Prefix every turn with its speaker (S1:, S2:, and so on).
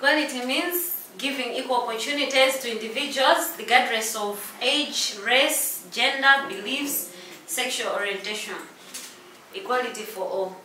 S1: Equality means giving equal opportunities to individuals regardless of age, race, gender, beliefs, sexual orientation. Equality for all.